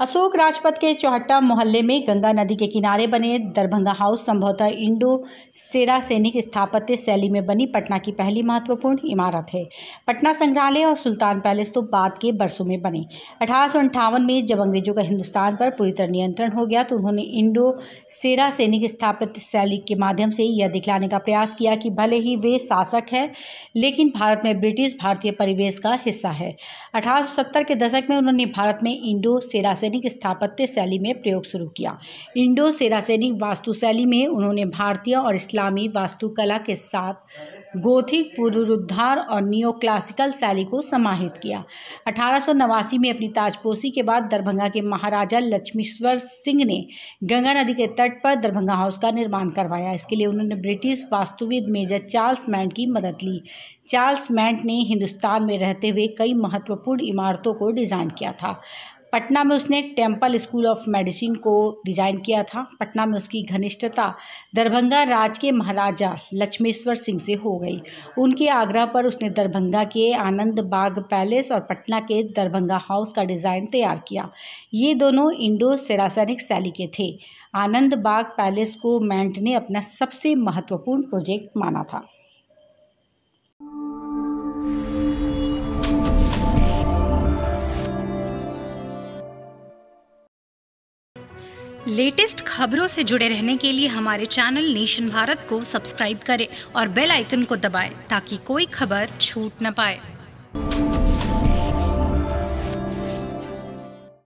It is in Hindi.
अशोक राजपथ के चौहट्टा मोहल्ले में गंगा नदी के किनारे बने दरभंगा हाउस संभवतः इंडो सेरा सैनिक स्थापत्य शैली में बनी पटना की पहली महत्वपूर्ण इमारत है। पटना संग्रहालय और सुल्तान पैलेस तो बाद के बरसों में बने। अठारह में जब अंग्रेज़ों का हिंदुस्तान पर पूरी तरह नियंत्रण हो गया तो उन्होंने इंडो सेरा सैनिक स्थापत्य शैली के माध्यम से यह दिखलाने का प्रयास किया कि भले ही वे शासक हैं, लेकिन भारत में ब्रिटिश भारतीय परिवेश का हिस्सा है। अठारह सौ सत्तर के दशक में उन्होंने भारत में इंडो सेरा सैनिक स्थापत्य शैली में प्रयोग शुरू किया। इंडो सेरासैनिक वास्तु शैली में उन्होंने भारतीय और इस्लामी वास्तुकला के साथ गोथिक पुनरुद्धार और नियो क्लासिकल शैली को समाहित किया। अठारह में अपनी ताजपोशी के बाद दरभंगा के महाराजा लक्ष्मीश्वर सिंह ने गंगा नदी के तट पर दरभंगा हाउस का निर्माण करवाया। इसके लिए उन्होंने ब्रिटिश वास्तुविद मेजर चार्ल्स मैंट की मदद ली। चार्ल्स मैंट ने हिंदुस्तान में रहते हुए कई महत्वपूर्ण इमारतों को डिज़ाइन किया था। पटना में उसने टेंपल स्कूल ऑफ़ मेडिसिन को डिज़ाइन किया था। पटना में उसकी घनिष्ठता दरभंगा राज के महाराजा लक्ष्मेश्वर सिंह से हो गई। उनके आग्रह पर उसने दरभंगा के आनंद बाग पैलेस और पटना के दरभंगा हाउस का डिज़ाइन तैयार किया। ये दोनों इंडो सेरासनिक शैली के थे। आनंद बाग पैलेस को मैंट ने अपना सबसे महत्वपूर्ण प्रोजेक्ट माना था। लेटेस्ट खबरों से जुड़े रहने के लिए हमारे चैनल नेशन भारत को सब्सक्राइब करें और बेल आइकन को दबाएँ ताकि कोई खबर छूट न पाए।